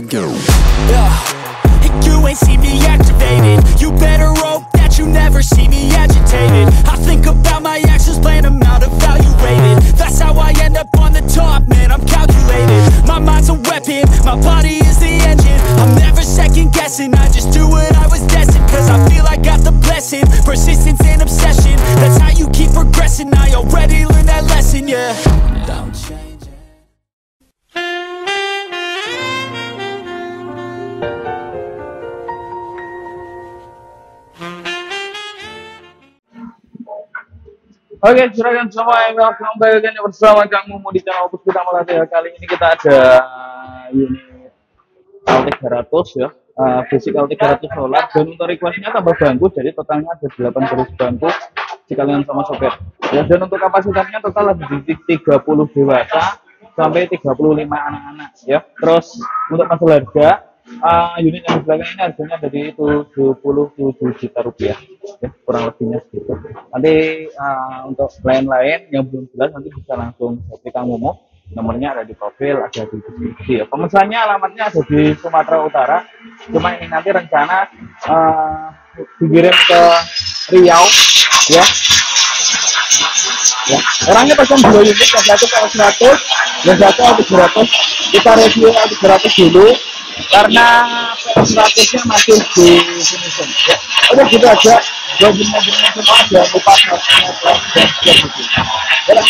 again Yeah, you ain't see me activated You better hope that you never see me agitated. I think about my actions, plan them out, evaluated That's how I end up on the top, man, I'm calculated. My mind's a weapon, my body is the engine. I'm never second guessing, I just do what I was destined Cause I feel I got the blessing, persistence Oke, silakan semua yang welcome back again bersama Kang Mumu di channel Opus kita melatih ya. Kali ini kita ada unit L300 ya. Uh, basic L300 solar dan untuk requestnya tambah bangku jadi totalnya ada 8 baris bangku sekalian sama sopir ya dan untuk kapasitasnya total ada di 30 dewasa sampai 35 anak-anak ya terus untuk masalah harga uh, unit yang di ini harganya dari 77 juta rupiah. Ya kurang lebihnya segitu. Nanti uh, untuk lain-lain yang belum jelas nanti bisa langsung ke Kang Momo nomornya ada di profil ada di deskripsi. Ya pemesannya alamatnya ada di Sumatera Utara. Cuma ini nanti rencana uh, dikirim ke Riau ya. Ya orangnya pesan dua unit yang satu ke 100 yang satu ke 300 kita review ke 300 dulu karena PS100 nya masih di finishing ya. Udah gitu aja. Gue bener-bener semua jangan lupa subscribe like gitu. Ya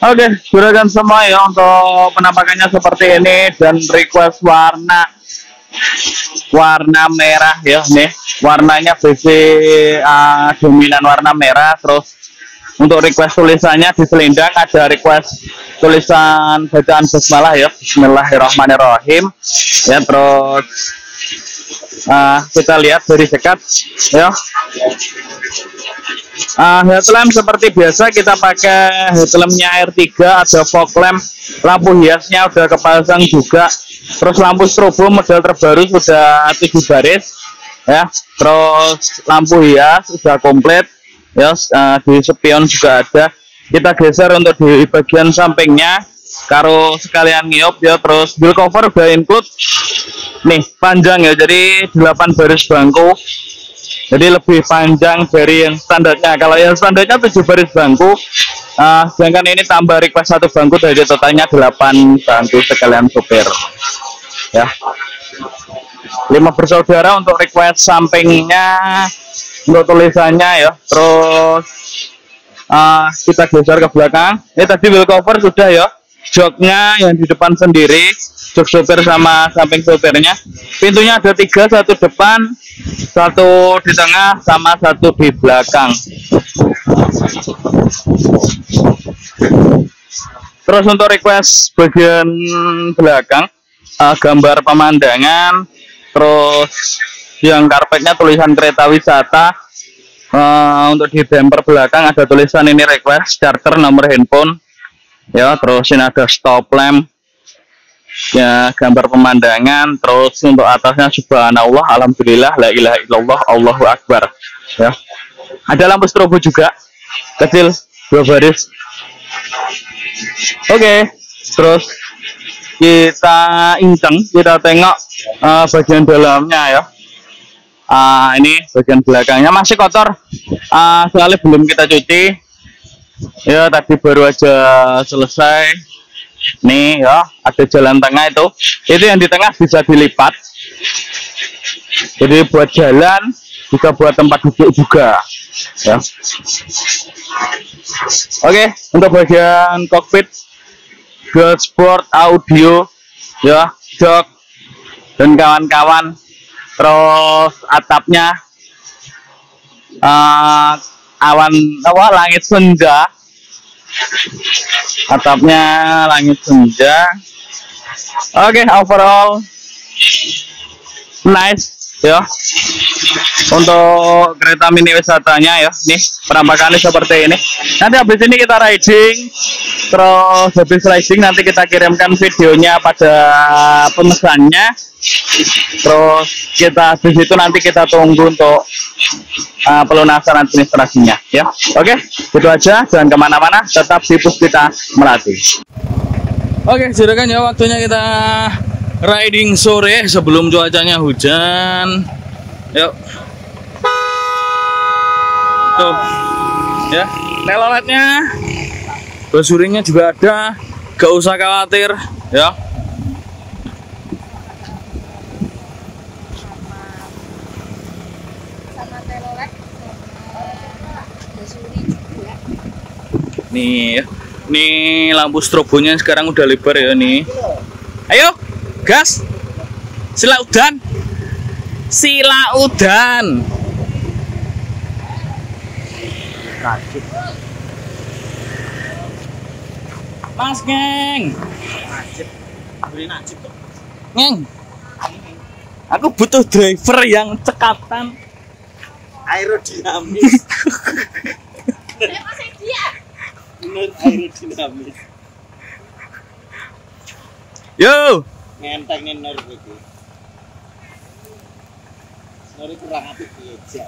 Oke, juragan semua ya untuk penampakannya seperti ini dan request warna. Warna merah ya nih. Warnanya BC uh, dominan warna merah terus untuk request tulisannya di selendang ada request tulisan bacaan basmalah ya. Bismillahirrahmanirrahim. Ya terus uh, kita lihat dari dekat ya. Uh, headlamp seperti biasa kita pakai headlampnya R3 ada fog lamp lampu hiasnya udah kepasang juga. Terus lampu strobo model terbaru sudah 7 baris ya. Terus lampu hias sudah komplit ya uh, di spion juga ada. Kita geser untuk di bagian sampingnya. Karo sekalian ngiop ya terus wheel cover udah include nih panjang ya. Jadi 8 baris bangku. Jadi lebih panjang dari yang standarnya. Kalau yang standarnya 7 baris bangku. Uh, sedangkan ini tambah request satu bangku dari totalnya 8 bangku sekalian supir ya. Lima bersaudara untuk request sampingnya untuk tulisannya ya. Terus uh, kita geser ke belakang. Ini tadi wheel cover sudah ya. Joknya yang di depan sendiri. Jok sopir sama samping sopirnya. Pintunya ada tiga satu depan satu di tengah sama satu di belakang. Terus untuk request bagian belakang uh, gambar pemandangan terus yang karpetnya tulisan kereta wisata. Uh, untuk di bumper belakang ada tulisan ini request charger nomor handphone. Ya terus ini ada stop lamp. Ya gambar pemandangan. Terus untuk atasnya subhanallah alhamdulillah la ilaha illallah allahu akbar. Ya. Ada lampu strobo juga. Kecil dua baris. Oke terus kita inceng kita tengok uh, bagian dalamnya ya uh, ini bagian belakangnya. Masih kotor. Uh, soalnya belum kita cuci. Ya tadi baru aja selesai. Nih ya ada jalan tengah itu. Itu yang di tengah bisa dilipat. Jadi buat jalan juga buat tempat duduk juga. Ya. Oke untuk bagian kokpit dashboard audio ya jok dan kawan-kawan terus atapnya uh, awan apa? Langit senja. Atapnya langit senja. Oke okay, overall nice ya. Untuk kereta mini wisatanya ya nih penampakannya seperti ini. Nanti habis ini kita riding terus habis riding nanti kita kirimkan videonya pada pemesannya. Terus kita habis itu nanti kita tunggu untuk uh, pelunasan administrasinya ya. Oke itu aja jangan ke mana-mana tetap di Puspita Melati Oke, sudah kan ya waktunya kita riding sore sebelum cuacanya hujan. Yuk. Tuh. Ya, teloletnya. Basuringnya juga ada. Gak usah khawatir, ya. Nih, ya. nih lampu strobonya sekarang udah lebar ya nih. Ayo, gas. Sila udan. Sila udan. Mas geng. Geng. Aku butuh driver yang cekatan. aerodinamis menurut aerodinamis Yo. Ngenteng nih nur itu nur kurang api aja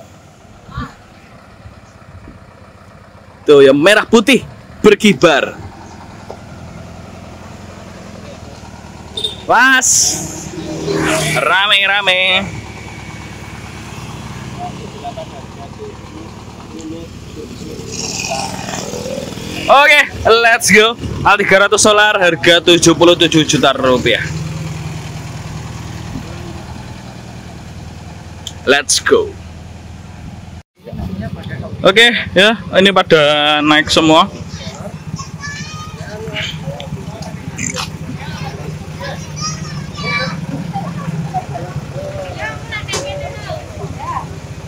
Tuh yang merah putih berkibar. Was. Rame-rame. Oke, let's go. Al300 solar harga 77 juta rupiah. Let's go. Oke, ya, ini pada naik semua.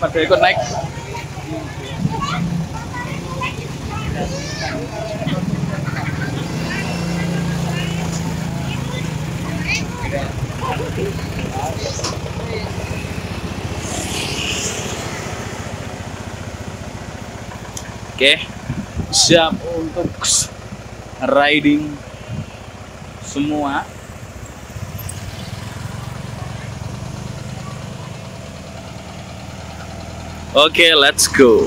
Pada ikut naik. Oke, siap untuk riding semua. Oke, let's go.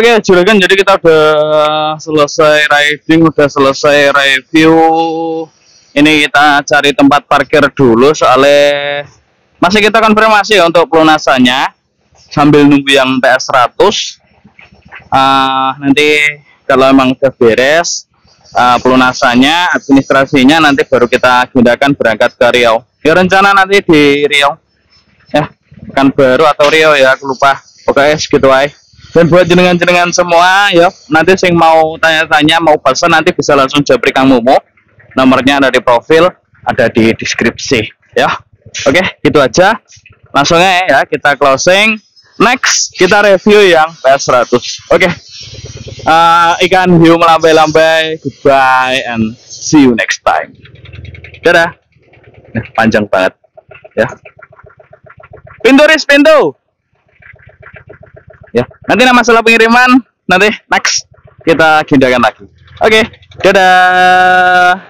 Oke, juragan jadi kita udah selesai riding, udah selesai review. Ini kita cari tempat parkir dulu soalnya masih kita konfirmasi ya untuk pelunasannya sambil nunggu yang PS 100. Ah, nanti kalau emang udah beres ah, pelunasannya, administrasinya nanti baru kita gunakan berangkat ke Riau. Ya rencana nanti di Riau. Ya, kan baru atau Riau ya, aku lupa. Pokoknya segitu aja. Dan buat jenengan-jenengan semua ya, nanti sing mau tanya-tanya, mau pesan nanti bisa langsung japri Kang Momo. Nomornya ada di profil, ada di deskripsi ya. Oke, gitu aja. Langsung aja ya kita closing. Next kita review yang PS100. Oke. Eh, ikan hiu melambai-lambai. Goodbye and see you next time. Dadah. Nah, panjang banget ya. Pintu Riz, pintu ya nanti nama masalah pengiriman nanti next kita gindakan lagi. Oke dadah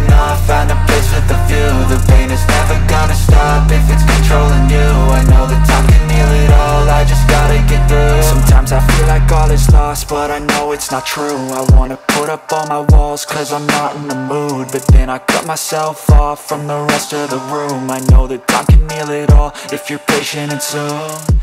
not true. I wanna put up all my walls, cause I'm not in the mood. But then I cut myself off from the rest of the room. I know that time can heal it all, if you're patient and soon